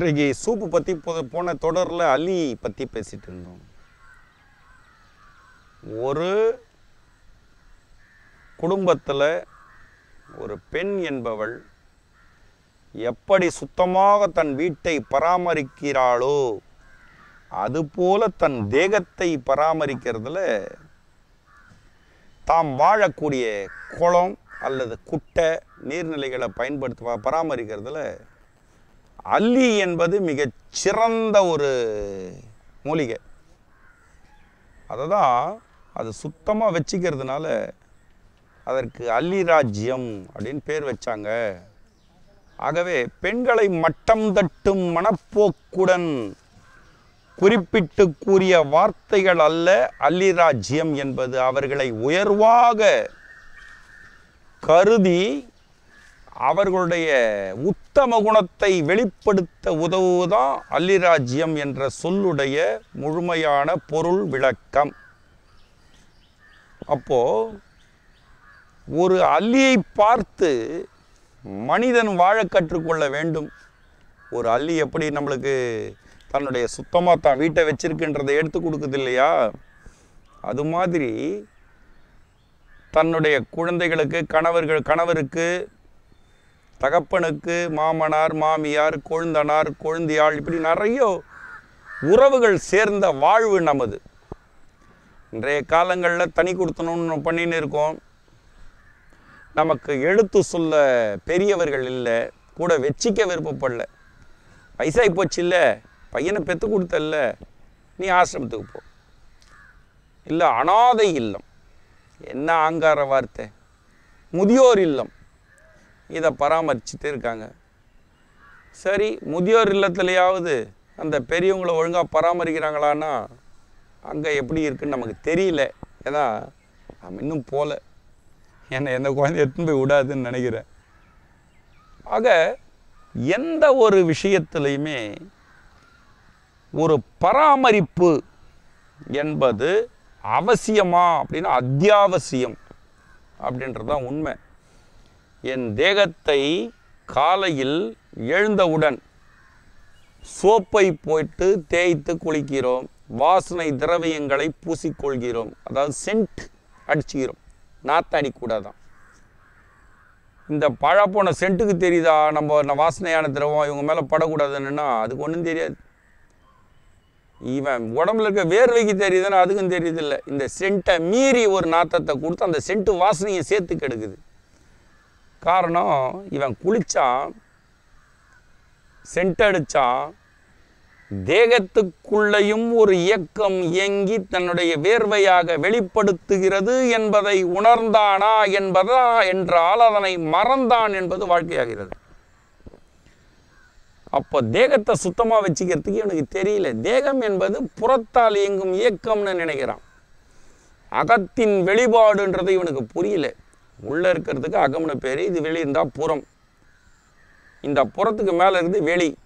இன்றைக்கு சூப்பு பற்றி போன தொடரில் அலி பற்றி பேசிகிட்டு இருந்தோம். ஒரு குடும்பத்தில் ஒரு பெண் என்பவள் எப்படி சுத்தமாக தன் வீட்டை பராமரிக்கிறாளோ அதுபோல தன் தேகத்தை பராமரிக்கிறதுல தாம் வாழக்கூடிய குளம் அல்லது குட்டை நீர்நிலைகளை பயன்படுத்துவா பராமரிக்கிறதுல அல்லி என்பது மிகச் சிறந்த ஒரு மூலிகை. அதை தான் அது சுத்தமாக வச்சுக்கிறதுனால அதற்கு அல்லி ராஜ்யம் அப்படின்னு பேர் வச்சாங்க. ஆகவே பெண்களை மட்டம் தட்டும் மனப்போக்குடன் குறிப்பிட்டு கூறிய வார்த்தைகள் அல்ல அல்லி ராஜ்யம் என்பது அவர்களை உயர்வாக கருதி அவர்களுடைய உத்தம குணத்தை வெளிப்படுத்த உதவுவதான் அல்லிராஜ்யம் என்ற சொல்லுடைய முழுமையான பொருள் விளக்கம். அப்போ ஒரு அல்லியை பார்த்து மனிதன் வாழ கற்றுக்கொள்ள வேண்டும். ஒரு அல்லி எப்படி நம்மளுக்கு தன்னுடைய சுத்தமாக தான் வீட்டை வச்சிருக்குன்றதை எடுத்து கொடுக்குது இல்லையா? அது மாதிரி தன்னுடைய குழந்தைகளுக்கு கணவர்கள் கணவருக்கு தகப்பனுக்கு மாமனார் மாமியார் கொழுந்தனார் கொழுந்தியாள் இப்படி நிறைய உறவுகள் சேர்ந்த வாழ்வு நமது. இன்றைய காலங்களில் தனி கொடுத்தணும்னு பண்ணின்னு இருக்கோம். நமக்கு எழுத்து சொல்ல பெரியவர்கள் இல்லை கூட வச்சிக்க விருப்பப்படல. வயசாகி போச்சு இல்லை பையனை பெற்று கொடுத்தல்ல நீ ஆசிரமத்துக்கு போ. இல்லை அனாதை இல்லம். என்ன ஆங்கார வார்த்தை? முதியோர் இல்லம். இதை பராமரிச்சுட்டு இருக்காங்க. சரி முதியோர் இல்லத்துலையாவது அந்த பெரியவங்களை ஒழுங்காக பராமரிக்கிறாங்களான்னா அங்கே எப்படி இருக்குன்னு நமக்கு தெரியல. ஏன்னா நம்ம இன்னும் போகல என்னை எந்த குழந்தைய எடுத்துன்னு போய் விடாதுன்னு நினைக்கிறேன். ஆக எந்த ஒரு விஷயத்துலையுமே ஒரு பராமரிப்பு என்பது அவசியமா அப்படின்னா அத்தியாவசியம் அப்படின்றது தான் உண்மை. என் தேகத்தை காலையில் எழுந்தவுடன் சோப்பை போய்ட்டு தேய்த்து குளிக்கிறோம் வாசனை திரவியங்களை பூசிக்கொள்கிறோம் அதாவது சென்ட் அடிச்சுக்கிறோம். நாத்த அடிக்கூடாதான் இந்த பழப்போன சென்ட்டுக்கு தெரியுதா? நம்ம வாசனையான திரவம் இவங்க மேலே படக்கூடாதுன்னா அதுக்கு ஒன்றும் தெரியாது. இவன் உடம்புல இருக்க வேர்வைக்கு தெரியுதுன்னா அதுக்கும் தெரியுதில்ல. இந்த சென்ட்டை மீறி ஒரு நாத்தத்தை கொடுத்து அந்த சென்ட்டு வாசனையை சேர்த்து கெடுக்குது. காரணம் இவன் குளிச்சான் சென்ட் அடித்தான் தேகத்துக்குள்ளேயும் ஒரு இயக்கம் இயங்கி தன்னுடைய வேர்வையாக வெளிப்படுத்துகிறது என்பதை உணர்ந்தானா என்பதா என்றால் அதனை மறந்தான் என்பது வாழ்க்கையாகிறது. அப்போ தேகத்தை சுத்தமாக வச்சுக்கிறதுக்கு இவனுக்கு தெரியல. தேகம் என்பது புறத்தால் இயங்கும் இயக்கம்னு நினைக்கிறான். அகத்தின் வெளிப்பாடுன்றது இவனுக்கு புரியல. உள்ளே இருக்கிறதுக்கு அகம்னு பேர் இது வெளி இருந்தால் புறம். இந்த புறத்துக்கு மேலே இருந்து வெளி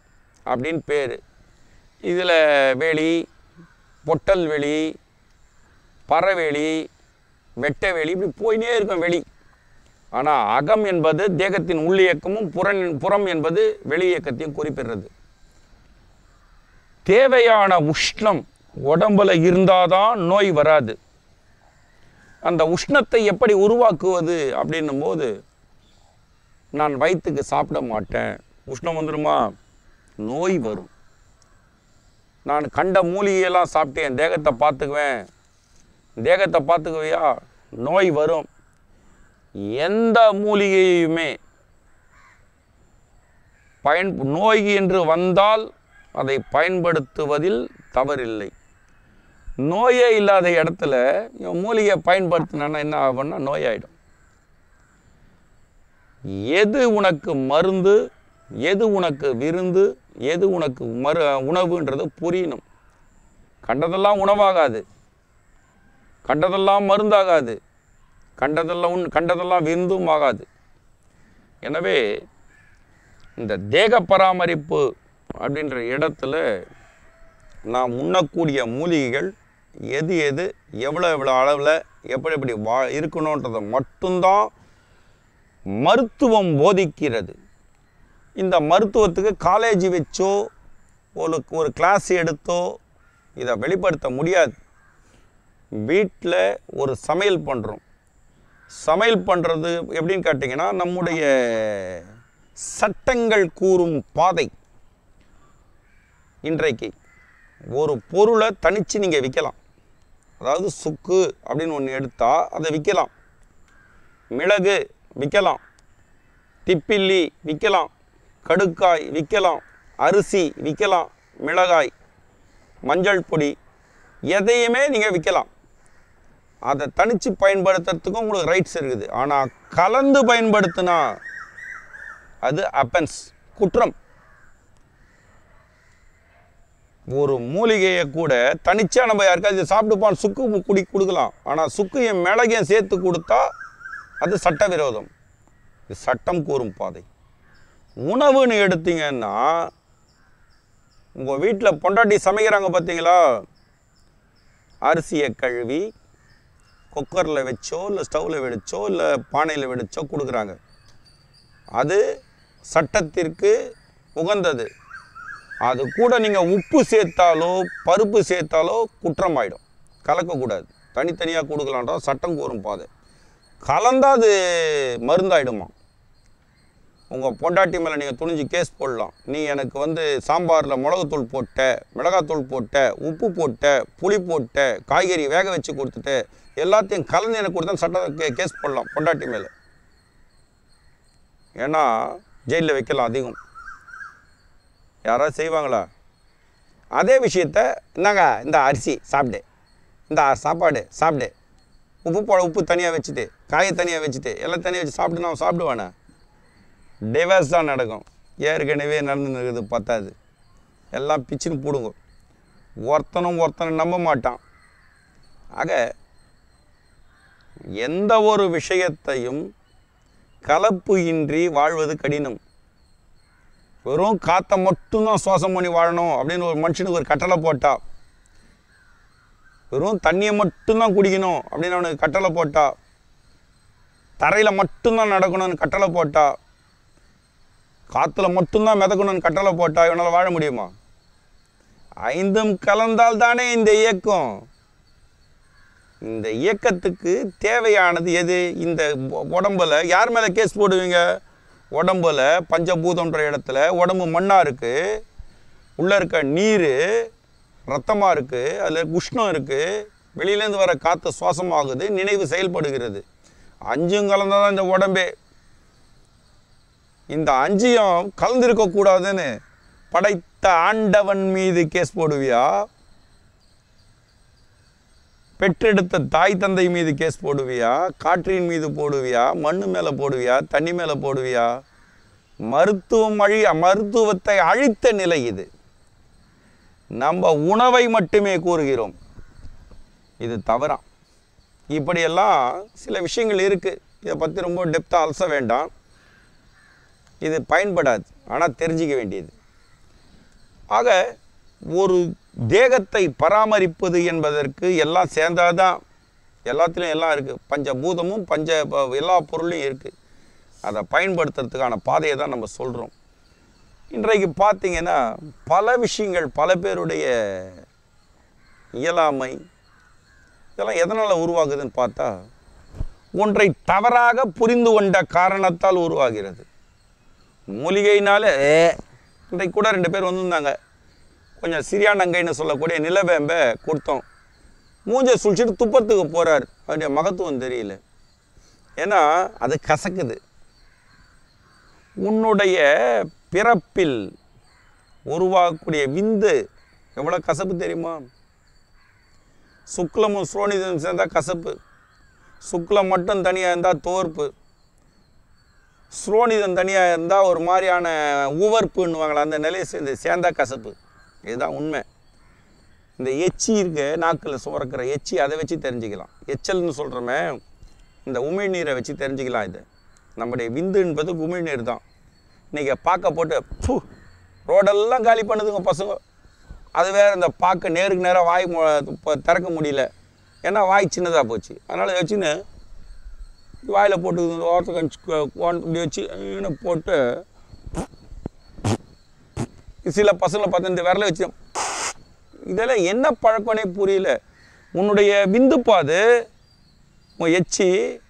அப்படின்னு பேர். இதில் வெளி பொட்டல் வெளி பறவெளி வெட்ட வெளி இப்படி போயினே இருக்கும் வெளி. ஆனால் அகம் என்பது தேகத்தின் உள்ளியக்கமும் புறன் புறம் என்பது வெளி இயக்கத்தையும் குறிப்பிடுறது. தேவையான உஷ்ணம் உடம்புல இருந்தாதான் நோய் வராது. அந்த உஷ்ணத்தை எப்படி உருவாக்குவது அப்படின்னும் போது நான் வயிற்றுக்கு சாப்பிட மாட்டேன். உஷ்ணம் வந்துடுமா நோய் வரும். நான் கண்ட மூலிகையெல்லாம் சாப்பிட்டு என் தேகத்தை பார்த்துக்குவேன். தேகத்தை பார்த்துக்குவையா? நோய் வரும். எந்த மூலிகையுமே பயன் நோய் என்று வந்தால் அதை பயன்படுத்துவதில் தவறில்லை. நோயே இல்லாத இடத்துல இவன் மூலிகையை பயன்படுத்தினா என்ன ஆகும்னா நோயாயிடும். எது உனக்கு மருந்து எது உனக்கு விருந்து எது உனக்கு மறு உணவுன்றது புரியணும். கண்டதெல்லாம் உணவாகாது. கண்டதெல்லாம் மருந்தாகாது. கண்டதெல்லாம் உண் கண்டதெல்லாம் விருந்தும் ஆகாது. எனவே இந்த தேக பராமரிப்பு அப்படின்ற இடத்துல நாம் உண்ணக்கூடிய மூலிகைகள் எது எது எவ்வளோ எவ்வளோ அளவில் எப்படி எப்படி வா இருக்கணுன்றதை மட்டும்தான் மருத்துவம் போதிக்கிறது. இந்த மருத்துவத்துக்கு காலேஜ் வச்சோ ஒரு ஒரு கிளாஸ் எடுத்தோ இதை வெளிப்படுத்த முடியாது. வீட்டில் ஒரு சமையல் பண்ணுறோம் சமையல் பண்ணுறது எப்படின்னு கேட்டிங்கன்னா நம்முடைய சட்டங்கள் கூறும் பாதை. இன்றைக்கு ஒரு பொருளை தனித்து நீங்கள் விற்கலாம் அதாவது சுக்கு அப்படின்னு ஒன்று எடுத்தால் அதை விற்கலாம் மிளகு விற்கலாம் திப்பில்லி விற்கலாம் கடுக்காய் விற்கலாம் அரிசி விற்கலாம் மிளகாய். மஞ்சள் பொடி. எதையுமே நீங்கள் விற்கலாம் அதை தனித்து பயன்படுத்துறதுக்கும் உங்களுக்கு ரைட்ஸ் இருக்குது. ஆனால் கலந்து பயன்படுத்தினா அது அப்பன்ஸ் குற்றம். ஒரு மூலிகையை கூட தனிச்சா நம்ம யாருக்காவது சாப்பிட்டுப்பான் சுக்கு குடி கொடுக்கலாம். ஆனால் சுக்கையும் மிளகையும் சேர்த்து கொடுத்தா அது சட்டவிரோதம். இது சட்டம் கூறும் பாதை. உணவுன்னு எடுத்தீங்கன்னா உங்கள் வீட்டில் பொண்டாட்டி சமைக்கிறாங்க பார்த்தீங்களா அரிசியை கழுவி குக்கரில் வச்சோ இல்லை ஸ்டவ்வில் வெடிச்சோ இல்லை பானையில் வெடிச்சோ கொடுக்குறாங்க. அது சட்டத்திற்கு உகந்தது. அது கூட நீங்கள் உப்பு சேர்த்தாலோ பருப்பு சேர்த்தாலோ குற்றமாயிடும். கலக்கக்கூடாது. தனித்தனியாக கொடுக்கலான்றா சட்டம் கூறும் பாதை. கலந்தால் அது மருந்தாயிடுமா? உங்கள் பொண்டாட்டி மேலே நீங்கள் துணிஞ்சு கேஸ் போடலாம். நீ எனக்கு வந்து சாம்பாரில் மிளகுத்தூள் போட்ட மிளகாத்தூள் போட்ட உப்பு போட்ட புளி போட்ட காய்கறி வேக வச்சு கொடுத்துட்டு எல்லாத்தையும் கலந்து எனக்கு கொடுத்தா சட்டம் கே கேஸ் போடலாம் பொண்டாட்டி மேலே. ஏன்னா ஜெயிலில் வைக்கலாம் அதிகம். யாராவது செய்வாங்களா? அதே விஷயத்த இந்தாங்க இந்த அரிசி சாப்பிடு. இந்த சாப்பாடு சாப்பிடு. உப்பு போட உப்பு தனியாக வச்சுட்டு காயை தனியாக வச்சுட்டு எல்லாம் தனியாக வச்சு சாப்பிட்டு நான் சாப்பிடுவானே? டிவைஸ் தான் நடக்கும். ஏற்கனவே நடந்துருக்குது பத்தாது. எல்லாம் பிச்சுன்னு போடுங்க. ஒருத்தனும் ஒருத்தனை நம்ப மாட்டான். ஆக எந்த ஒரு விஷயத்தையும் கலப்பு இன்றி வாழ்வது கடினம். வெறும் காற்றை மட்டும்தான் சுவாசம் பண்ணி வாழணும் அப்படின்னு ஒரு மனுஷனுக்கு ஒரு கட்டளை போட்டா. வெறும் தண்ணியை மட்டும்தான் குடிக்கணும் அப்படின்னு அவனுக்கு கட்டளை போட்டா. தரையில் மட்டும்தான் நடக்கணும்னு கட்டளை போட்டா. காற்றுல மட்டும்தான் மிதக்கணும்னு கட்டளை போட்டா இவனால் வாழ முடியுமா? ஐந்தும் கலந்தால் தானே இந்த இயக்கம். இந்த இயக்கத்துக்கு தேவையானது எது? இந்த உடம்பில் உடம்புல யார் மேலே கேஸ் போடுவீங்க? உடம்புல பஞ்சபூதம்ன்ற இடத்துல உடம்பு மண்ணாக இருக்குது உள்ளே இருக்க நீர் ரத்தமாக இருக்குது அதில் உஷ்ணம் இருக்குது வெளியிலேருந்து வர காற்று சுவாசமாகுது நினைவு செயல்படுகிறது. அஞ்சும் கலந்தால் தான் இந்த உடம்பே. இந்த அஞ்சியம் கலந்திருக்கக்கூடாதுன்னு படைத்த ஆண்டவன் மீது கேஸ் போடுவியா? பெற்றெடுத்த தாய் தந்தை மீது கேஸ் போடுவியா? காற்றின் மீது போடுவியா? மண்ணு மேலே போடுவியா? தண்ணி மேலே போடுவியா? மருத்துவம் அழி மருத்துவத்தை அழித்த நிலை இது. நம்ம உணவை மட்டுமே கூறுகிறோம். இது தவறா. இப்படியெல்லாம் சில விஷயங்கள் இருக்குது இதை பற்றி ரொம்ப டெப்த்தாக அலச வேண்டாம். இது பயன்படாது. ஆனால் தெரிஞ்சிக்க வேண்டியது. ஆக ஒரு தேகத்தை பராமரிப்பது என்பதற்கு எல்லாம் சேர்ந்தாதான் எல்லாத்துலேயும் எல்லாம் இருக்குது பஞ்சபூதமும் பஞ்ச ப- எல்லா பொருளையும் இருக்குது அதை பயன்படுத்துறதுக்கான பாதையை தான் நம்ம சொல்கிறோம் இன்றைக்கு பார்த்திங்கன்னா பல விஷயங்கள் பல பேருடைய இயலாமை இதெல்லாம் எதனால் உருவாகுதுன்னு பார்த்தா ஒன்றை தவறாக புரிந்து கொண்ட காரணத்தால் உருவாகிறது. மூலிகைனால இன்றைக்கு கூட ரெண்டு பேர் வந்திருந்தாங்க. கொஞ்சம் சிரியாண்டங்கைன்னு சொல்லக்கூடிய நிலவேம்பை கொடுத்தோம். மூஞ்சை சுழிச்சிட்டு துப்பத்துக்கு போகிறார் அவருடைய மகத்துவம் தெரியல. ஏன்னா அது கசக்குது. உன்னுடைய பிறப்பில் உருவாகக்கூடிய விந்து எவ்வளோ கசப்பு தெரியுமா? சுக்லமும் ஸ்ரோனிதம் சேர்ந்தால் கசப்பு. சுக்லம் மட்டும் தனியாக இருந்தால் தோற்பு. சுரோனிதம் தனியாக இருந்தால் ஒரு மாதிரியான உவர்ப்புன்னுவாங்களே அந்த நிலையை சேர்ந்து சேர்ந்தா கசப்பு. இதுதான் உண்மை. இந்த எச்சி இருக்க நாக்கில் சுரக்கிற எச்சி அதை வச்சு தெரிஞ்சுக்கலாம். எச்சல்னு சொல்கிறோமே இந்த உமிழ்நீரை வச்சு தெரிஞ்சுக்கலாம் இது. நம்முடைய விந்து என்பது உமிழ்நீர் தான். இன்றைக்கி பார்க்க போட்டு பூ ரோடெல்லாம் காலி பண்ணுதுங்க பசங்க. அது வேறு இந்த பார்க்க நேருக்கு நேராக வாய் இப்போ திறக்க முடியல. ஏன்னா வாய் சின்னதாக போச்சு. அதனால் வச்சுன்னு வாயில் போட்டு ஓரத்துக்கு அனுப்பிச்சு இப்படி வச்சு போட்டு சில பசங்களை பார்த்து இந்த விரலை வச்சு இதெல்லாம் என்ன பழக்கம்னே புரியல. உன்னுடைய விந்துப்பாது உன் எச்சி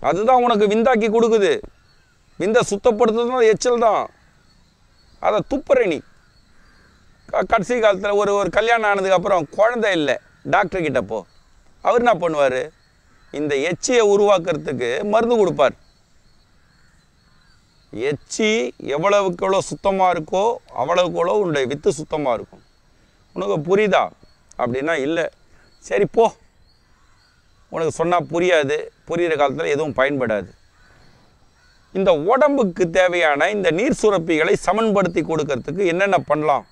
அதுதான் உனக்கு விந்தாக்கி கொடுக்குது. விந்தை சுத்தப்படுத்துறது எச்சல் தான். அதை துப்புற நீ. க- கடைசி காலத்தில் ஒரு ஒரு கல்யாணம் ஆனதுக்கப்புறம் குழந்தை இல்லை. டாக்டர் கிட்ட போ. அவர் என்ன பண்ணுவார்? இந்த எச்சியை உருவாக்குறதுக்கு மருந்து கொடுப்பார். எச்சி எவ்வளவுக்கு எவ்வளோ சுத்தமாக இருக்கோ அவ்வளவுக்கு எவ்வளோ உன்னுடைய வித்து சுத்தமாக இருக்கும். உனக்கு புரியுதா? அப்படின்னா இல்லை. சரி போ. உனக்கு சொன்னால் புரியாது. புரிகிற காலத்தில் எதுவும் பயன்படாது. இந்த உடம்புக்கு தேவையான இந்த நீர் சுரப்பிகளை சமன்படுத்தி கொடுக்கறதுக்கு என்னென்ன பண்ணலாம்?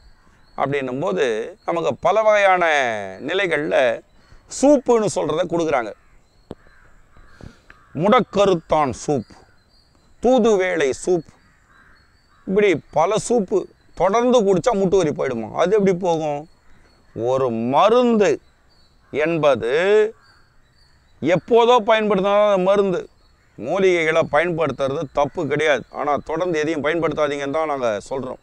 அப்படின்னும் போது நமக்கு பல வகையான நிலைகளில் சூப்புன்னு சொல்கிறத கொடுக்குறாங்க. முடக்கருத்தான் சூப் தூதுவேளை சூப். இப்படி பல சூப்பு தொடர்ந்து குடித்தா முட்டு வரி போயிடுமா? அது எப்படி போகும்? ஒரு மருந்து என்பது எப்போதோ பயன்படுத்தினாலும் அந்த மருந்து மூலிகைகளை பயன்படுத்துறது தப்பு கிடையாது. ஆனால் தொடர்ந்து எதையும் பயன்படுத்தாதீங்கன்னு தான் நாங்கள் சொல்கிறோம்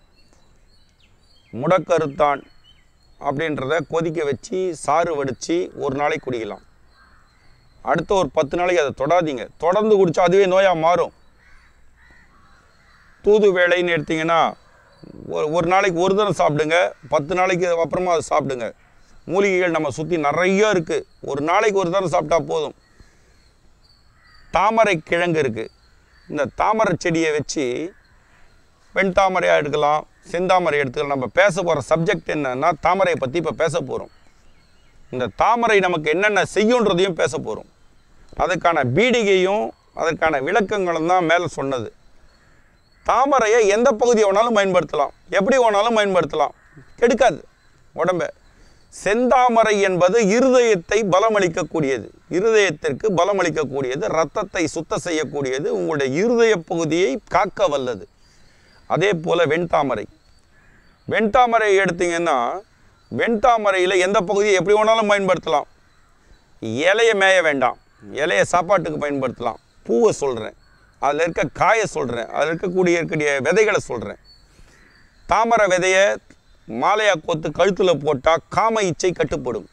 முடக்கருத்தான் அப்படின்றத கொதிக்க வச்சு சாறு வடித்து ஒரு நாளைக்கு குடிக்கலாம். அடுத்த ஒரு பத்து நாளைக்கு அதை தொடாதீங்க. தொடர்ந்து குடித்தா அதுவே நோயாக மாறும். தூது வேலைன்னு எடுத்தீங்கன்னா ஒரு ஒரு நாளைக்கு ஒரு தரம் சாப்பிடுங்க பத்து நாளைக்கு அப்புறமா அதை சாப்பிடுங்க. மூலிகைகள் நம்ம சுற்றி நிறைய இருக்குது ஒரு நாளைக்கு ஒரு தரம் சாப்பிட்டா போதும். தாமரை கிழங்கு இருக்குது இந்த தாமரை செடியை வச்சு பெண் தாமரையாக எடுக்கலாம் செந்தாமரை எடுத்துக்கலாம். நம்ம பேச போகிற சப்ஜெக்ட் என்னன்னா தாமரையை பற்றி இப்போ பேச போகிறோம் இந்த தாமரை நமக்கு என்னென்ன செய்யுன்றதையும் பேச போகிறோம் அதுக்கான பீடிகையும் அதற்கான விளக்கங்களும் தான் மேலே சொன்னது. தாமரையை எந்த பகுதியை வேணாலும் பயன்படுத்தலாம். எப்படி வேணாலும் பயன்படுத்தலாம். கெடுக்காது. உடம்ப. செந்தாமரை என்பது இருதயத்தை பலமளிக்கக்கூடியது. இருதயத்திற்கு பலமளிக்கக்கூடியது. ரத்தத்தை சுத்த செய்யக்கூடியது. உங்களுடைய இருதய பகுதியை காக்க வல்லது. அதே போல் வெண்தாமரை. வெண்தாமரை எடுத்தீங்கன்னா வெண்தாமரையில் எந்த பகுதியை எப்படி வேணாலும் பயன்படுத்தலாம். இலையை மேய வேண்டாம். இலையை சாப்பாட்டுக்கு பயன்படுத்தலாம். பூவை சொல்கிறேன் அதில் இருக்க காயை சொல்கிறேன் அதில் இருக்கக்கூடிய இருக்கக்கூடிய விதைகளை சொல்கிறேன் தாமரை விதையை மாலையாக கோத்து கழுத்தில் போட்டால் காம இச்சை கட்டுப்படும்.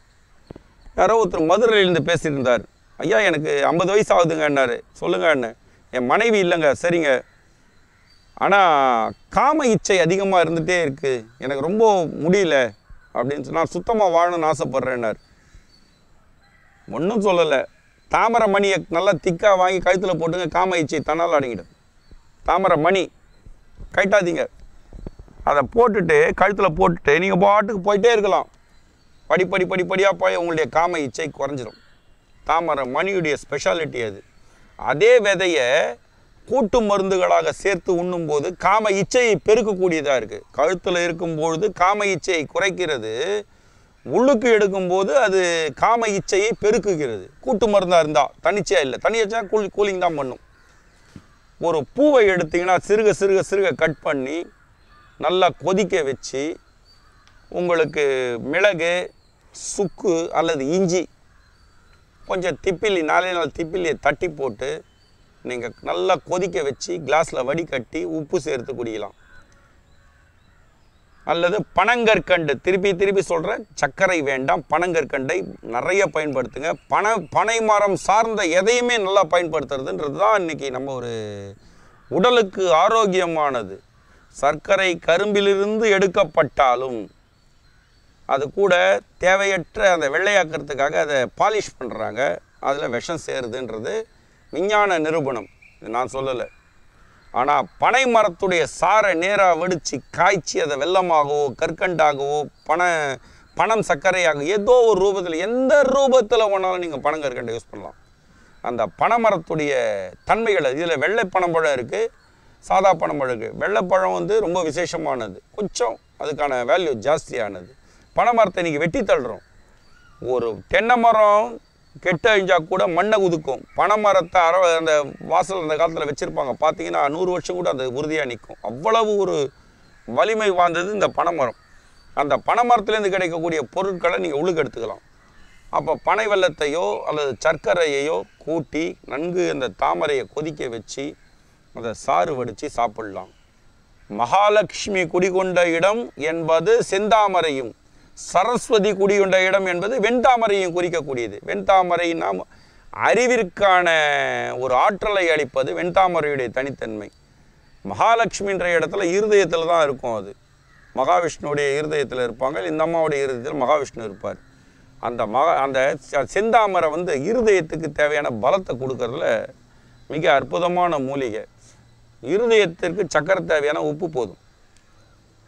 யாரோ ஒருத்தர் மதுரையிலேருந்து பேசியிருந்தார். ஐயா எனக்கு ஐம்பது வயசு ஆகுதுங்கன்னாரு. சொல்லுங்க அண்ணன் என் மனைவி இல்லைங்க. சரிங்க. ஆனால் காம இச்சை அதிகமாக இருந்துகிட்டே இருக்குது எனக்கு ரொம்ப முடியல அப்படின்னு சொன்னால் சுத்தமாக வாழணும்னு ஆசைப்பட்றேன்னார். ஒன்றும் சொல்லலை. தாமரை மணியை நல்லா திக்காக வாங்கி கழுத்தில் போட்டுங்க காம இச்சை தன்னால் அடங்கிடும். தாமரை மணி கட்டாதீங்க அதை போட்டுட்டு கழுத்தில் போட்டுட்டு நீங்கள் பாட்டுக்கு போயிட்டே இருக்கலாம். படிப்படி படிப்படியாக போய் உங்களுடைய காம இச்சை குறைஞ்சிரும். தாமரை மணியுடைய ஸ்பெஷாலிட்டி அது. அதே விதையை கூட்டு மருந்துகளாக சேர்த்து உண்ணும்போது காம இச்சையை பெருக்கக்கூடியதாக இருக்குது கழுத்தில் இருக்கும்பொழுது காம இச்சையை குறைக்கிறது உள்ளுக்கு எடுக்கும்போது அது காம இச்சையை பெருக்குகிறது. கூட்டு மருந்தாக இருந்தால் தனிச்சையாக இல்லை. தனிச்சா கூலி கூலிங் தான் பண்ணும். ஒரு பூவை எடுத்தீங்கன்னா சிறுக சிறுக சிறுக கட் பண்ணி நல்லா கொதிக்க வச்சு உங்களுக்கு மிளகு சுக்கு அல்லது இஞ்சி கொஞ்சம் திப்பிலி நாலே நாள் திப்பிலியை தட்டி போட்டு நீங்கள் நல்லா கொதிக்க வச்சு கிளாஸில் வடிகட்டி உப்பு சேர்த்து குடிக்கலாம். அல்லது பனங்கற்கண்டு. திருப்பி திருப்பி சொல்கிறேன் சர்க்கரை வேண்டாம் பனங்கற்கண்டை நிறைய பயன்படுத்துங்க. பனை பனை மரம் சார்ந்த எதையுமே நல்லா பயன்படுத்துறதுன்றது தான் இன்றைக்கி நம்ம ஒரு உடலுக்கு ஆரோக்கியமானது. சர்க்கரை கரும்பிலிருந்து எடுக்கப்பட்டாலும் அது கூட தேவையற்ற அந்த வெள்ளையாக்கிறதுக்காக அதை பாலிஷ் பண்ணுறாங்க அதில் விஷம் சேருதுன்றது விஞ்ஞான நிரூபணம். இது நான் சொல்லலை. ஆனால் பனை மரத்துடைய சாரை நேராக வெடித்து காய்ச்சி அதை வெள்ளமாகவோ கற்கண்டாகவோ பனை பணம் சர்க்கரையாக ஏதோ ஒரு ரூபத்தில் எந்த ரூபத்தில் வேணாலும் நீங்கள் பணம் கற்கண்டை யூஸ் பண்ணலாம். அந்த பனைமரத்துடைய தன்மைகள் இதில் வெள்ளை பனம்பழம் இருக்குது சாதா பனம்பழம் இருக்குது வெள்ளைப்பழம் வந்து ரொம்ப விசேஷமானது. கொஞ்சம் அதுக்கான வேல்யூ ஜாஸ்தியானது. பனைமரத்தை இன்றைக்கி வெட்டி தள்ளுறோம். ஒரு தென்னை மரம் கெட்டு அழிஞ்சா கூட மண்ணை உதுக்கும் பனை மரத்தை அற அந்த வாசல் அந்த காலத்தில் வச்சுருப்பாங்க. பார்த்தீங்கன்னா நூறு வருஷம் கூட அது உறுதியாக நிற்கும் அவ்வளவு ஒரு வலிமை வாய்ந்தது இந்த பனைமரம் அந்த பனைமரத்துலேருந்து கிடைக்கக்கூடிய பொருட்களை நீங்கள் உள்ளுக்கு எடுத்துக்கலாம். அப்போ பனை வெள்ளத்தையோ அல்லது சர்க்கரையையோ கூட்டி நன்கு அந்த தாமரையை கொதிக்க வச்சு அதை சாறு வடித்து சாப்பிடலாம். மகாலட்சுமி குடிகொண்ட இடம் என்பது செந்தாமரையும். சரஸ்வதி குடியுண்ட இடம் என்பது வெண்தாமரையும் குறிக்கக்கூடியது. வெண்தாமரை நாம் அறிவிற்கான ஒரு ஆற்றலை அளிப்பது வெண்தாமரையுடைய தனித்தன்மை. மகாலட்சுமின்ற இடத்துல இருதயத்தில் தான் இருக்கும் அது. மகாவிஷ்ணுடைய இருதயத்தில் இருப்பாங்க இந்த அம்மாவுடைய இருதயத்தில் மகாவிஷ்ணு இருப்பார். அந்த மகா அந்த செந்தாமரை வந்து இருதயத்துக்கு தேவையான பலத்தை கொடுக்கறதுல மிக அற்புதமான மூலிகை. இருதயத்திற்கு சக்கரை தேவையான உப்பு போதும்.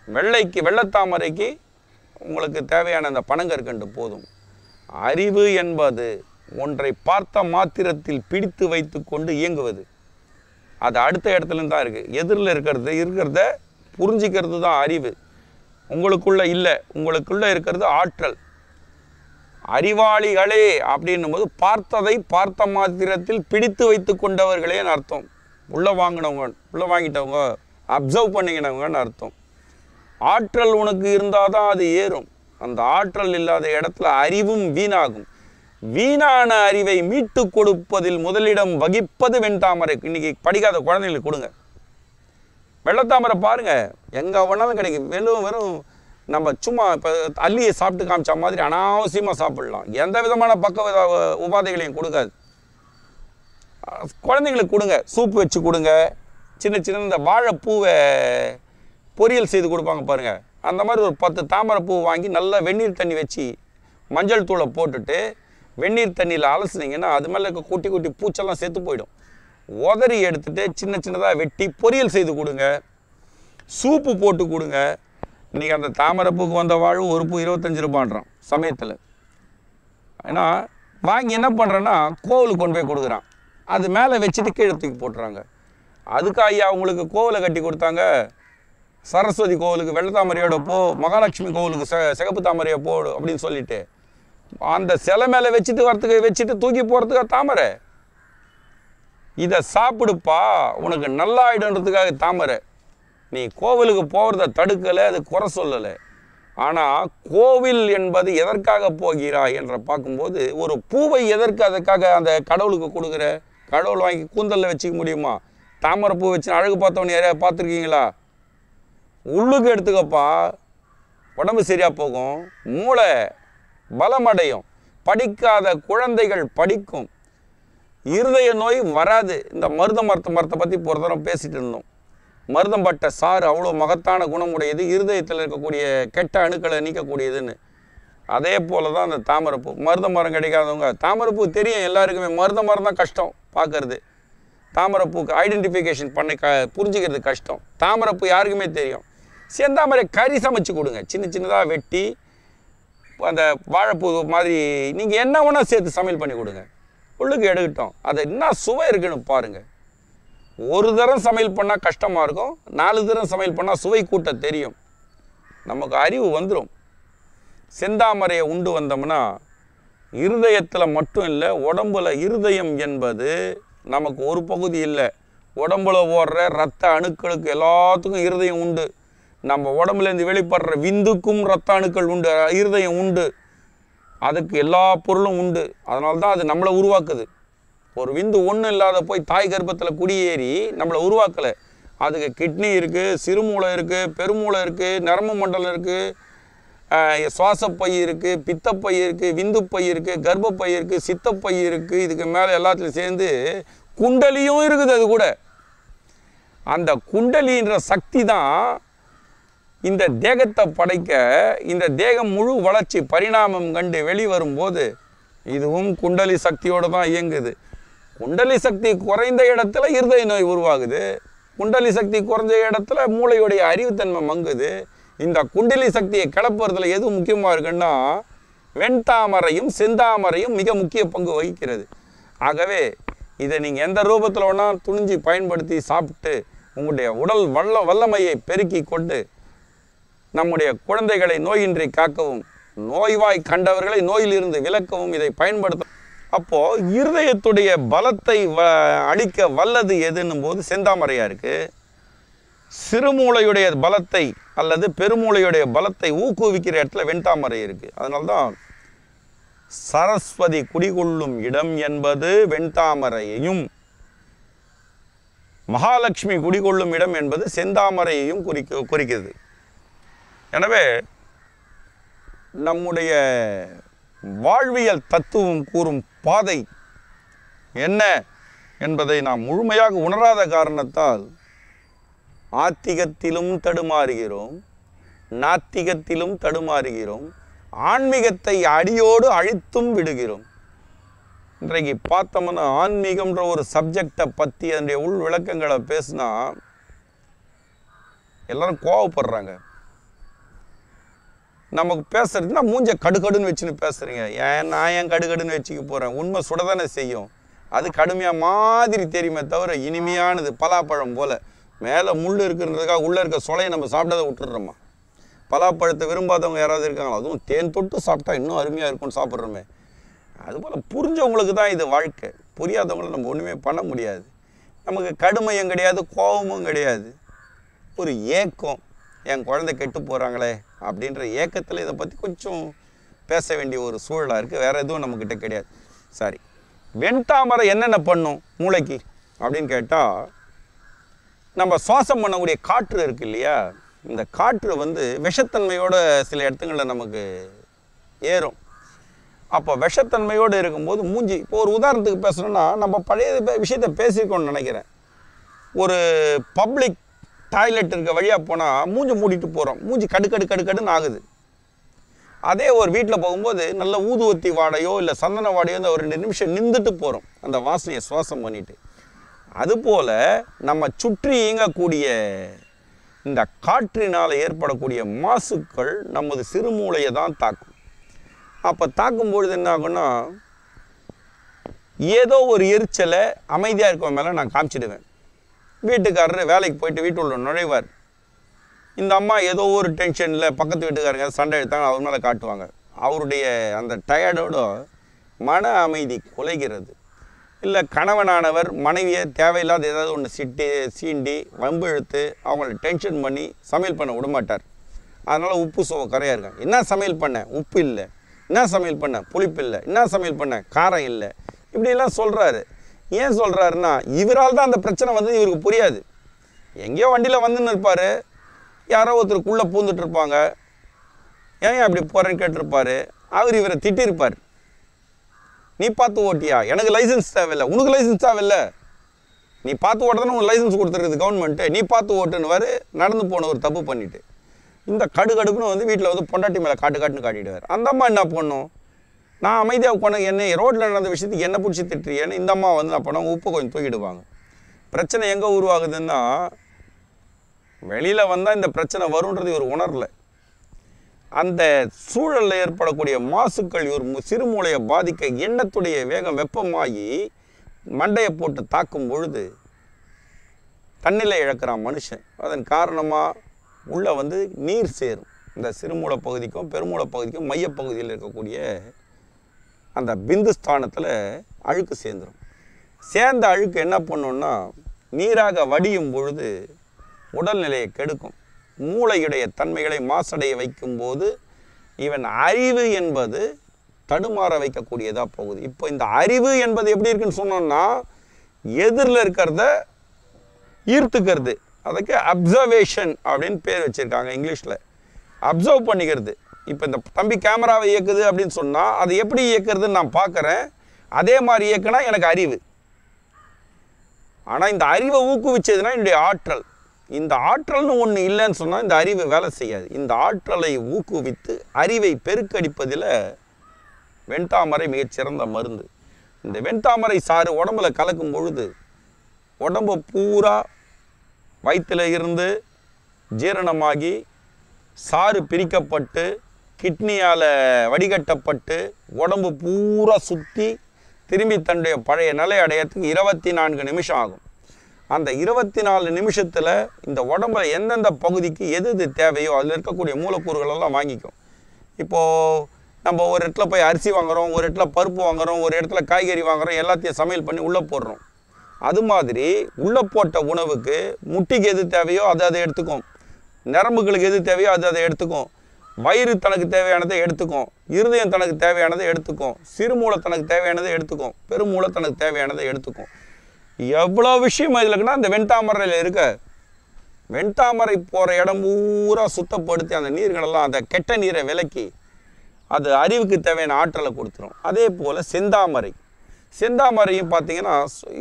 வெள்ளைக்கு வெள்ளத்தாமரைக்கு உங்களுக்கு தேவையான அந்த பனங்கற்கண்டு போதும். அறிவு என்பது ஒன்றை பார்த்த மாத்திரத்தில் பிடித்து வைத்துக்கொண்டு இயங்குவது. அது அடுத்த இடத்துல தான் இருக்குது எதிரில் இருக்கிறது இருக்கிறத புரிஞ்சிக்கிறது தான் அறிவு. உங்களுக்குள்ளே இல்லை உங்களுக்குள்ளே இருக்கிறது ஆற்றல். அறிவாளிகளே அப்படின்னும் போது பார்த்ததை பார்த்த மாத்திரத்தில் பிடித்து வைத்து கொண்டவர்களேன்னு அர்த்தம். உள்ளே வாங்கினவங்க உள்ளே வாங்கிட்டவங்க அப்சர்வ் பண்ணிக்கினவங்கன்னு அர்த்தம். ஆற்றல் உனக்கு இருந்தால் தான் அது ஏறும். அந்த ஆற்றல் இல்லாத இடத்துல அறிவும் வீணாகும். வீணான அறிவை மீட்டு கொடுப்பதில் முதலிடம் வகிப்பது வெண்தாமரை இன்னைக்கு படிக்காத குழந்தைங்களுக்கு கொடுங்க. வெள்ளத்தாமரை பாருங்கள் எங்கே வேணாலும் கிடைக்கும். வெறும் வெறும் நம்ம சும்மா இப்போ அள்ளியை சாப்பிட்டு காமிச்ச மாதிரி அனாவசியமாக சாப்பிடலாம். எந்த விதமான பக்க வித உபாதைகளையும் கொடுக்காது. குழந்தைங்களுக்கு கொடுங்க. சூப் வச்சு கொடுங்க. சின்ன சின்ன இந்த வாழைப்பூவை பொரியல் செய்து கொடுப்பாங்க பாருங்கள் அந்த மாதிரி ஒரு பத்து தாமரை பூ வாங்கி நல்லா வெந்நீர் தண்ணி வச்சு மஞ்சள் தூளை போட்டுட்டு வெந்நீர் தண்ணியில் அலசுனீங்கன்னா அது மேலே இருக்க குட்டி குட்டி பூச்செல்லாம் செத்து போயிடும். உதறி எடுத்துகிட்டு சின்ன சின்னதாக வெட்டி பொரியல் செய்து கொடுங்க. சூப்பு போட்டு கொடுங்க. இன்றைக்கி அந்த தாமரைப்பூக்கு வந்த வாழ்வு ஒரு பூ இருபத்தஞ்சு ரூபான்றான் சமயத்தில். ஏன்னா வாங்கி என்ன பண்ணுறேன்னா கோவிலுக்கு கொண்டு போய் கொடுக்குறான். அது மேலே வச்சுட்டு கீழே தூக்கி போட்டுறாங்க. அதுக்கு ஐயா அவங்களுக்கு கோவிலை கட்டி கொடுத்தாங்க. சரஸ்வதி கோவிலுக்கு வெள்ளை தாமரையோட போ மகாலட்சுமி கோவிலுக்கு செ சிகப்பு தாமரையை போடு அப்படின்னு சொல்லிட்டு அந்த சிலை மேலே வச்சுட்டு வரத்துக்கு வச்சுட்டு தூக்கி போகிறதுக்கு தாமரை? இதை சாப்பிடுப்பா உனக்கு நல்லா ஆகிடுன்றதுக்காக தாமரை. நீ கோவிலுக்கு போகிறத தடுக்கலை அது குறை சொல்லலை. ஆனால் கோவில் என்பது எதற்காக போகிறாய் என்ற பார்க்கும்போது ஒரு பூவை எதற்கு அதற்காக அந்த கடவுளுக்கு கொடுக்குற? கடவுள் வாங்கி கூந்தலில் வச்சுக்க முடியுமா? தாமரை பூ வச்சு அழகு பார்த்தவன் யாரையா பார்த்துருக்கீங்களா? உள்ளுக்கு எடுத்துக்கப்பா. உடம்பு சரியாக போகும். மூளை பலமடையும். படிக்காத குழந்தைகள் படிக்கும். இருதய நோய் வராது. இந்த மருத மரத்தை மரத்தை பற்றி ஒரு தரம் பேசிகிட்டு இருந்தோம். மருதம் பட்ட சாறு அவ்வளோ மகத்தான குணமுடையது இருதயத்தில் இருக்கக்கூடிய கெட்ட அணுக்களை நீக்கக்கூடியதுன்னு. அதே போல தான் அந்த தாமரைப்பூ. மருத மரம் கிடைக்காதவங்க தாமரைப்பூ தெரியும் எல்லாருக்குமே. மருத மரம் தான் கஷ்டம் பார்க்கறது தாமரைப்பூக்கு ஐடென்டிஃபிகேஷன் பண்ண க புரிஞ்சுக்கிறது கஷ்டம். தாமரைப்பூ யாருக்குமே தெரியும். செந்தாமரை கறி சமைச்சு கொடுங்க. சின்ன சின்னதாக வெட்டி அந்த வாழைப்பூ மாதிரி நீங்கள் என்ன வேணால் சேர்த்து சமையல் பண்ணி கொடுங்க. உள்ளுக்கு எடுக்கட்டும். அது என்ன சுவை இருக்குன்னு பாருங்கள் ஒரு தரம் சமையல் பண்ணால் கஷ்டமாக இருக்கும். நாலு தரம் சமையல் பண்ணால் சுவை கூட்ட தெரியும். நமக்கு அறிவு வந்துடும் செந்தாமரையை உண்டு வந்தோம்னா இருதயத்தில் மட்டும் இல்லை உடம்புல இருதயம் என்பது நமக்கு ஒரு பகுதி இல்லை. உடம்புல ஓடுற ரத்த அணுக்களுக்கு எல்லாத்துக்கும் இருதயம் உண்டு. நம்ம உடம்புலேருந்து வெளிப்படுற விந்துக்கும் ரத்த அணுக்கள் உண்டு இருதயம் உண்டு. அதுக்கு எல்லா பொருளும் உண்டு. அதனால தான் அது நம்மளை உருவாக்குது. ஒரு விந்து ஒன்றும் இல்லாத போய் தாய் கர்ப்பத்தில் குடியேறி நம்மளை உருவாக்கலை. அதுக்கு கிட்னி இருக்குது சிறுமூளை இருக்குது பெருமூளை இருக்குது நரம்பு மண்டலம் இருக்குது சுவாசப்பை இருக்குது பித்தப்பை இருக்குது விந்துப்பை இருக்குது கர்ப்பப்பை இருக்குது சித்தப்பை இருக்குது இதுக்கு மேலே எல்லாத்துலையும் சேர்ந்து குண்டலியும் இருக்குது அது கூட. அந்த குண்டலின்ற சக்தி தான் இந்த தேகத்தை படைக்க இந்த தேகம் முழு வளர்ச்சி பரிணாமம் கண்டு வெளிவரும்போது இதுவும் குண்டலி சக்தியோடு தான் இயங்குது. குண்டலி சக்தி குறைந்த இடத்துல இருதய நோய் உருவாகுது. குண்டலி சக்தி குறைஞ்ச இடத்துல மூளையுடைய அறிவுத்தன்மை மங்குது. இந்த குண்டலி சக்தியை கிளப்புறதுல எது முக்கியமாக இருக்குன்னா வெண்தாமரையும் செந்தாமரையும் மிக முக்கிய பங்கு வகிக்கிறது. ஆகவே இதை நீங்கள் எந்த ரூபத்தில் வேணால் துணிஞ்சு பயன்படுத்தி சாப்பிட்டு உங்களுடைய உடல் வல்ல வல்லமையை பெருக்கி கொண்டு நம்முடைய குழந்தைகளை நோயின்றி காக்கவும் நோய்வாய் கண்டவர்களை நோயிலிருந்து விலக்கவும் இதை பயன்படுத்த அப்போ இருதயத்துடைய பலத்தை வ அளிக்க வல்லது எதுன்னும் போது செந்தாமரையா இருக்கு. சிறுமூளையுடைய பலத்தை அல்லது பெருமூளையுடைய பலத்தை ஊக்குவிக்கிற இடத்துல வெண்தாமரை இருக்கு. அதனால்தான் சரஸ்வதி குடிகொள்ளும் இடம் என்பது வெண்தாமரையையும் மகாலட்சுமி குடிகொள்ளும் இடம் என்பது செந்தாமரையையும் குறிக்க குறிக்கிறது. எனவே நம்முடைய வாழ்வியல் தத்துவம் கூறும் பாதை என்ன என்பதை நாம் முழுமையாக உணராத காரணத்தால் ஆத்திகத்திலும் தடுமாறுகிறோம் நாத்திகத்திலும் தடுமாறுகிறோம் ஆன்மீகத்தை அடியோடு அழித்தும் விடுகிறோம். இன்றைக்கு பார்த்தோம்னா ஆன்மீகம்ன்ற ஒரு சப்ஜெக்டை பற்றி அதனுடைய உள் விளக்கங்களை பேசினா எல்லாரும் கோவப்படுறாங்க. நமக்கு பேசுறதுன்னா மூஞ்ச கடுகடுன்னு வச்சுன்னு பேசுறீங்க. ஏன் நான் ஏன் கடுகடுன்னு வச்சுக்க போகிறேன் உண்மை சுடதானே செய்யும். அது கடுமையாக மாதிரி தெரியுமே தவிர இனிமையானது பலாப்பழம் போல். மேலே முள் இருக்குன்றதுக்காக உள்ளே இருக்க சொலையை நம்ம சாப்பிட்டதை விட்டுடுறோமா பலாப்பழத்தை விரும்பாதவங்க யாராவது இருக்காங்களா? அதுவும் தேன் தொட்டு சாப்பிட்டா இன்னும் அருமையாக இருக்கும்னு சாப்பிட்றோமே. அதுபோல் புரிஞ்சவங்களுக்கு தான் இது வாழ்க்கை. புரியாதவங்களை நம்ம ஒன்றுமே பண்ண முடியாது. நமக்கு கடுமையும் கிடையாது கோபமும் கிடையாது. ஒரு ஏக்கம். என் குழந்தை கெட்டு போகிறாங்களே அப்படின்ற ஏக்கத்தில் இதை பற்றி கொஞ்சம் பேச வேண்டிய ஒரு சூழலாக இருக்குது வேறு எதுவும் நம்மக்கிட்ட கிடையாது. சரி. வெண்தாமரை என்னென்ன பண்ணும் மூளைக்கு? அப்படின்னு கேட்டால் நம்ம சுவாசம் பண்ணக்கூடிய காற்று இருக்கு இல்லையா? இந்த காற்று வந்து விஷத்தன்மையோட சில இடத்துங்களில் நமக்கு ஏறும். அப்போ விஷத்தன்மையோடு இருக்கும்போது மூஞ்சி இப்போ ஒரு உதாரணத்துக்கு பேசணும்னா நம்ம பழைய விஷயத்தை பேசியிருக்கோம்னு நினைக்கிறேன். ஒரு பப்ளிக் டாய்லெட் இருக்க வழியாக போனால் மூஞ்சி மூடிட்டு போகிறோம் மூஞ்சி கடு கடு கடு கடுன்னு ஆகுது. அதே ஒரு வீட்டில் போகும்போது நல்ல ஊதுவத்தி வாடையோ இல்லை சந்தன வாடையோ இந்த ஒரு ரெண்டு நிமிஷம் நின்றுட்டு போகிறோம் அந்த வாசனையை சுவாசம் பண்ணிட்டு. அதுபோல் நம்ம சுற்றி இயங்கக்கூடிய இந்த காற்றினால் ஏற்படக்கூடிய மாசுக்கள் நமது சிறுமூளையை தான் தாக்கும். அப்போ தாக்கும் பொழுது என்ன ஆகுன்னா ஏதோ ஒரு எரிச்சலை அமைதியாக இருக்கவன் மேலே நான் காமிச்சிடுவேன். வீட்டுக்காரர் வேலைக்கு போயிட்டு வீட்டுள்ள நுழைவார். இந்த அம்மா ஏதோ ஒரு டென்ஷனில் பக்கத்து வீட்டுக்காரங்க சண்டை எடுத்தாங்க அவர் மேலே காட்டுவாங்க. அவருடைய அந்த டயர்டோட மன அமைதி குலைகிறது. இல்லை கணவனானவர் மனைவியை தேவையில்லாத ஏதாவது ஒன்று சிட்டி சீண்டி வம்பு இழுத்து அவங்கள டென்ஷன் பண்ணி சமையல் பண்ண விடமாட்டார். அதனால் உப்பு சுவை கரையாக இருக்காங்க. என்ன சமையல் பண்ண? உப்பு இல்லை. என்ன சமையல் பண்ண? புளிப்பு இல்லை. என்ன சமையல் பண்ண? காரம் இல்லை. இப்படிலாம் சொல்கிறாரு ஏன் சொல்கிறாருன்னா இவரால் தான் அந்த பிரச்சனை வந்து இவருக்கு புரியாது. எங்கேயோ வண்டியில் வந்துன்னு இருப்பார் யாரோ ஒருத்தருக்குள்ளே பூந்துட்டு இருப்பாங்க ஏன் அப்படி போகிறேன்னு கேட்டிருப்பாரு. அவர் இவரை திட்டிருப்பார். நீ பார்த்து ஓட்டியா? எனக்கு லைசன்ஸ் தேவையில்லை. உனக்கு லைசன்ஸ் தேவையில்லை. நீ பார்த்து ஓட்டுறதுன்னு உங்களுக்கு லைசன்ஸ் கொடுத்துருக்குது கவர்மெண்ட்டு நீ பார்த்து ஓட்டுன்னு நடந்து போன ஒரு தப்பு பண்ணிவிட்டு இந்த கடு கடுப்புன்னு வந்து வீட்டில் வந்து பொண்டாட்டி மேலே காட்டு காட்டுன்னு காட்டிடுவார். அந்த அம்மா என்ன பண்ணும்? நான் அமைதியாக உட்காந்து என்ன ரோட்டில் நடந்த விஷயத்துக்கு என்ன பிடிச்சி திட்டுறியேன்னு இந்த அம்மா வந்து நான் பண்ணுவாங்க உப்பு கொஞ்சம் தூக்கிடுவாங்க. பிரச்சனை எங்கே உருவாகுதுன்னா வெளியில் வந்தால் இந்த பிரச்சனை வரும்ன்றது இவர் உணரல. அந்த சூழலில் ஏற்படக்கூடிய மாசுக்கள் ஒரு மு- சிறுமூளையை பாதிக்க எண்ணத்துடைய வேகம் வெப்பமாகி மண்டையை போட்டு தாக்கும் பொழுது தண்ணில இழக்கிறான் மனுஷன். அதன் காரணமாக உள்ளே வந்து நீர் சேரும். இந்த சிறுமூளை பகுதிக்கும் பெருமூளை பகுதிக்கும் மையப்பகுதியில் இருக்கக்கூடிய அந்த பிந்து ஸ்தானத்தில் அழுக்கு சேர்ந்துடும் சேர்ந்த அழுக்கு என்ன பண்ணுன்னா நீராக வடியும் பொழுது உடல்நிலையை கெடுக்கும். மூளையுடைய தன்மைகளை மாசடைய வைக்கும்போது இவன் அறிவு என்பது தடுமாற வைக்கக்கூடியதாக போகுது. இப்போ இந்த அறிவு என்பது எப்படி இருக்குன்னு சொன்னோம்னா எதிரில் இருக்கிறத ஈர்த்துக்கிறது. அதுக்கு அப்சர்வேஷன் அப்படின்னு பேர் வச்சுருக்காங்க இங்கிலீஷில். அப்சர்வ் பண்ணிக்கிறது. இப்போ இந்த தம்பி கேமராவை இயக்குது அப்படின்னு சொன்னால் அது எப்படி இயக்குறதுன்னு நான் பார்க்குறேன் அதே மாதிரி இயக்குனா எனக்கு அறிவு. ஆனால் இந்த அறிவை ஊக்குவிச்சதுன்னா என்னுடைய ஆற்றல். இந்த ஆற்றல்னு ஒன்று இல்லைன்னு சொன்னால் இந்த அறிவு வேலை செய்யாது. இந்த ஆற்றலை ஊக்குவித்து அறிவை பெருக்கடிப்பதில் வெண்தாமரை மிகச்சிறந்த மருந்து. இந்த வெண்தாமரை சாறு உடம்புல கலக்கும் பொழுது உடம்பு பூரா வயிற்றில் இருந்து ஜீரணமாகி சாறு பிரிக்கப்பட்டு கிட்னியால் வடிகட்டப்பட்டு உடம்பு பூரா சுற்றி திரும்பி தன்னுடைய பழைய நிலை அடையறதுக்கு இருபத்தி நான்கு நிமிஷம் ஆகும். அந்த இருபத்தி நாலு நிமிஷத்தில் இந்த உடம்புல எந்தெந்த பகுதிக்கு எது எது தேவையோ அதில் இருக்கக்கூடிய மூலக்கூறுகளெல்லாம் வாங்கிக்கும். இப்போது நம்ம ஒரு இடத்துல போய் அரிசி வாங்குறோம் ஒரு இடத்துல பருப்பு வாங்குறோம் ஒரு இடத்துல காய்கறி வாங்குறோம் எல்லாத்தையும் சமையல் பண்ணி உள்ளே போடுறோம். அது மாதிரி உள்ளே போட்ட உணவுக்கு முட்டிக்கு எது தேவையோ அதை அதை எடுத்துக்கும். நரம்புகளுக்கு எது தேவையோ அது அதை எடுத்துக்கும். வயிறு தனக்கு தேவையானதை எடுத்துக்கும் இருதயம் தனக்கு தேவையானதை எடுத்துக்கும் சிறுமூளை தனக்கு தேவையானதை எடுத்துக்கும் பெருமூளை தனக்கு தேவையானதை எடுத்துக்கும் எவ்வளோ விஷயம் இதில் இருக்குன்னா அந்த வெண்தாமரையில் இருக்க வெண்தாமரை போகிற இடம் பூரா சுத்தப்படுத்தி அந்த நீர்களெல்லாம் அந்த கெட்ட நீரை விலக்கி அது அறிவுக்கு தேவையான ஆற்றலை கொடுத்துரும். அதே போல் செந்தாமரை. செந்தாமரையும் பார்த்தீங்கன்னா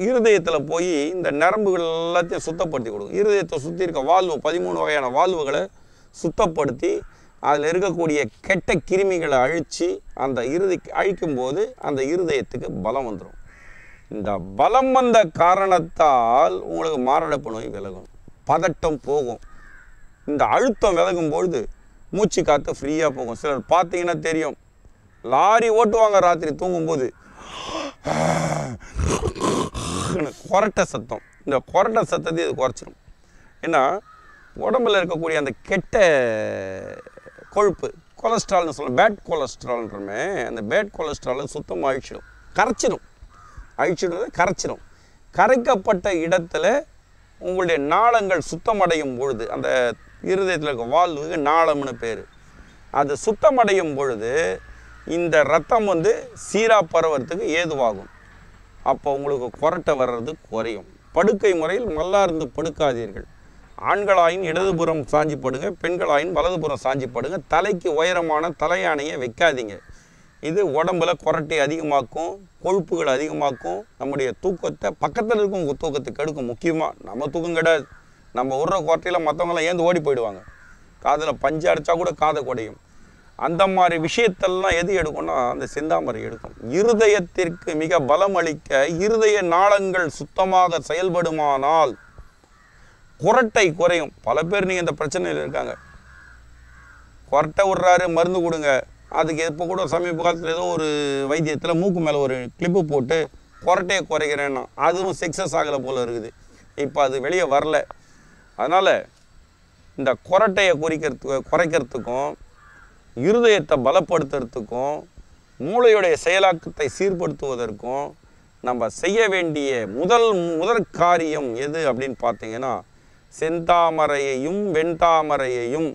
இருதயத்தில் போய் இந்த நரம்புகள் எல்லாத்தையும் சுத்தப்படுத்தி கொடுக்கும். இருதயத்தை சுற்றி இருக்க வாழ்வு பதிமூணு வகையான வாழ்வுகளை சுத்தப்படுத்தி அதில் இருக்கக்கூடிய கெட்ட கிருமிகளை அழித்து அந்த இருதை அழிக்கும்போது அந்த இருதயத்துக்கு பலம் வந்துடும் இந்த பலம் வந்த காரணத்தால் உங்களுக்கு மாரடைப்பு நோய் விலகும். பதட்டம் போகும். இந்த அழுத்தம் விலகும் பொழுது மூச்சு காற்று ஃப்ரீயாக போகும். சிலர் பார்த்தீங்கன்னா தெரியும். லாரி ஓட்டுவாங்க ராத்திரி தூங்கும்போது. கொரட்டை சத்தம். இந்த கொரட்டை சத்தத்தை இது குறைச்சிரும். ஏன்னா உடம்பில் இருக்கக்கூடிய அந்த கெட்ட கொழுப்பு கொலஸ்ட்ரால்னு சொல்லலாம் பேட் கொலஸ்ட்ரால்ன்றமே அந்த பேட் கொலஸ்ட்ராலை சுத்தமாக அழிச்சிடும் கரைச்சிடும் அழிச்சிடுறது கரைச்சிடும் கரைக்கப்பட்ட இடத்துல உங்களுடைய நாளங்கள் சுத்தமடையும் பொழுது அந்த இருதயத்தில் இருக்க வாழ்வுக்கு நாளம்னு பேர். அது சுத்தமடையும் பொழுது இந்த ரத்தம் வந்து சீராக பரவறதுக்கு ஏதுவாகும். அப்போ உங்களுக்கு கொரட்டை வர்றது குறையும். படுக்கை முறையில் மல்லார்ந்து படுக்காதீர்கள். ஆண்களாயின் இடதுபுறம் சாஞ்சிப்படுங்க பெண்களாயின் வலதுபுறம் சாஞ்சிப்படுங்க. தலைக்கு உயரமான தலையானையை வைக்காதீங்க. இது உடம்புல குரட்டை அதிகமாக்கும் கொழுப்புகள் அதிகமாக்கும் நம்முடைய தூக்கத்தை பக்கத்தில் இருக்கும் தூக்கத்தை கெடுக்கும். முக்கியமாக நம்ம தூக்கம் கிடையாது நம்ம விடுற குரட்டையில் மற்றவங்களாம் ஏந்து ஓடி போயிடுவாங்க. காதில் பஞ்சு அடித்தா கூட காதை குடையும். அந்த மாதிரி விஷயத்தெல்லாம் எது எடுக்கும்னா அந்த சிந்தாமரை எடுக்கும். இருதயத்திற்கு மிக பலம் அளிக்க இருதய நாளங்கள் சுத்தமாக செயல்படுமானால் குரட்டை குறையும். பல பேர் நீங்கள் இந்த பிரச்சனையில் இருக்காங்க. கொரட்டை விடுறாரு மருந்து கொடுங்க. அதுக்கு இப்போ கூட சமீப காலத்தில் ஏதோ ஒரு வைத்தியத்தில் மூக்கு மேலே ஒரு கிளிப்பு போட்டு கொரட்டையை குறைக்கிறேன்னா அதுவும் சக்ஸஸ் ஆகலை போல் இருக்குது. இப்போ அது வெளியே வரல. அதனால் இந்த கொரட்டையை குறிக்கிறதுக்கு குறைக்கிறதுக்கும் இருதயத்தை பலப்படுத்துறதுக்கும் மூளையுடைய செயலாக்கத்தை சீர்படுத்துவதற்கும் நம்ம செய்ய வேண்டிய முதல் முதற் காரியம் எது அப்படின்னு பார்த்தீங்கன்னா செந்தாமரையையும் வெண்தாமரையையும்.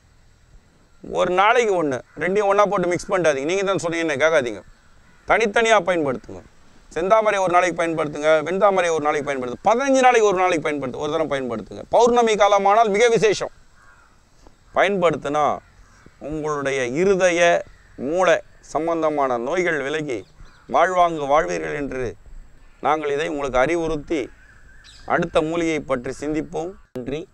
ஒரு நாளைக்கு ஒன்று ரெண்டையும் ஒன்றா போட்டு மிக்ஸ் பண்ணாதீங்க நீங்கள் தான் சொன்னீங்கன்னு கேட்காதீங்க. தனித்தனியாக பயன்படுத்துங்க. செந்தாமரை ஒரு நாளைக்கு பயன்படுத்துங்க வெண்தாமரை ஒரு நாளைக்கு பயன்படுத்துங்க பதினஞ்சு நாளைக்கு ஒரு நாளைக்கு பயன்படுத்து ஒரு தரம் பயன்படுத்துங்க. பௌர்ணமி காலமானால் மிக விசேஷம். பயன்படுத்தினா உங்களுடைய இருதய மூளை சம்பந்தமான நோய்கள் விலகி வாழ்வாங்கு வாழ்வீர்கள் என்று நாங்கள் இதை உங்களுக்கு அறிவுறுத்தி அடுத்த மூலிகை பற்றி சிந்திப்போம். நன்றி.